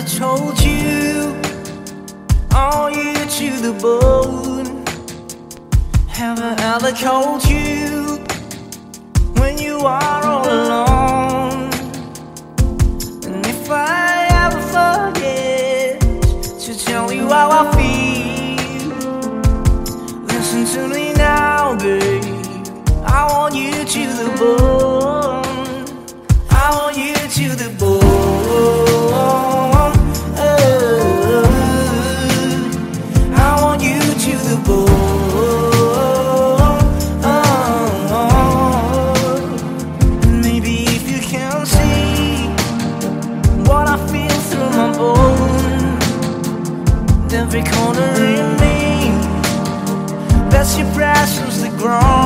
I told you Are you to the bone? Have I ever told you When you are all alone? grown.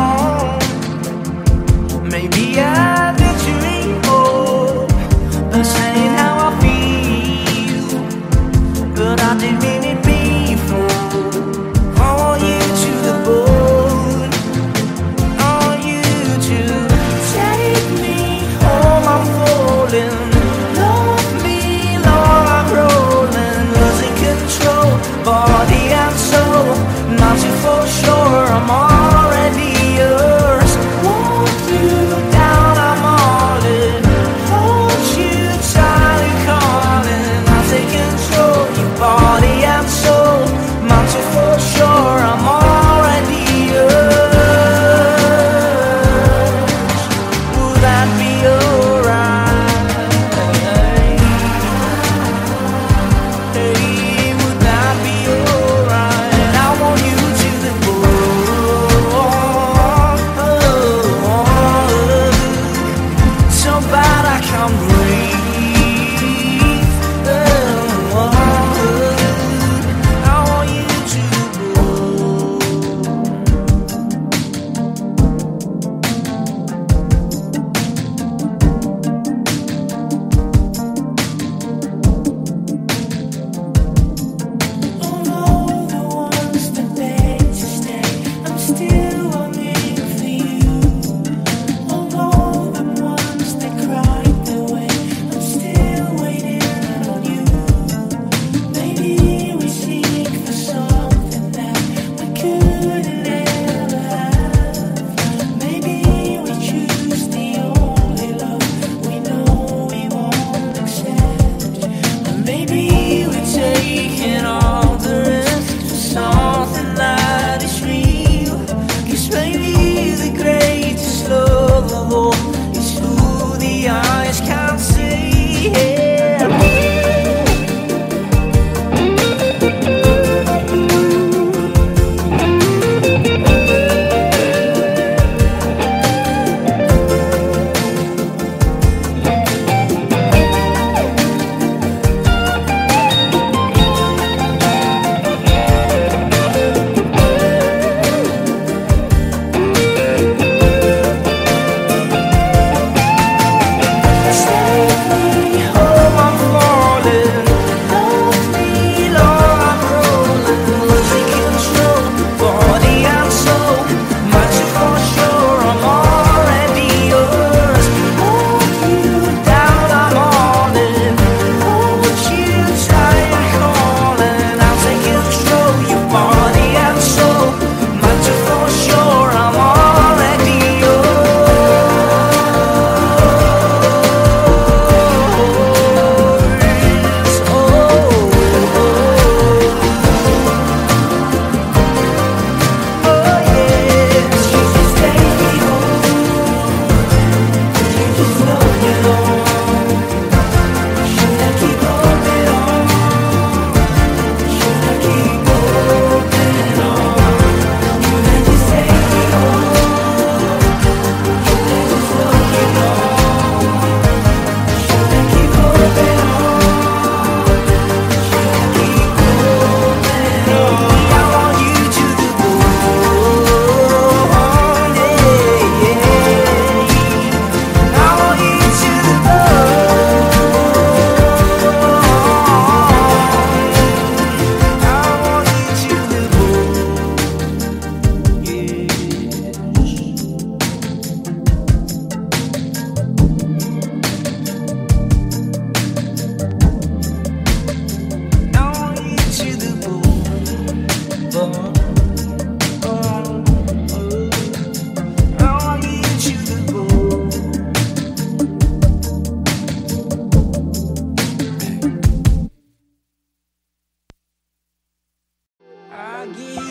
give.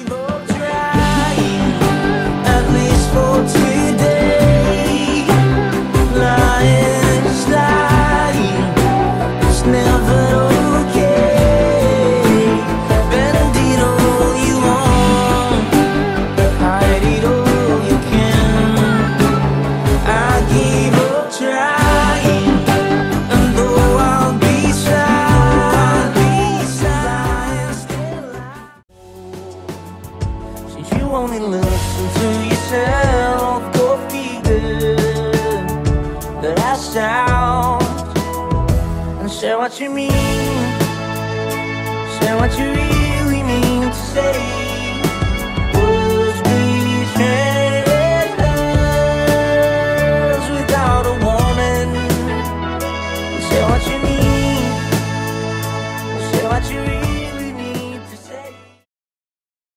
and say what you mean, say what you really mean to say.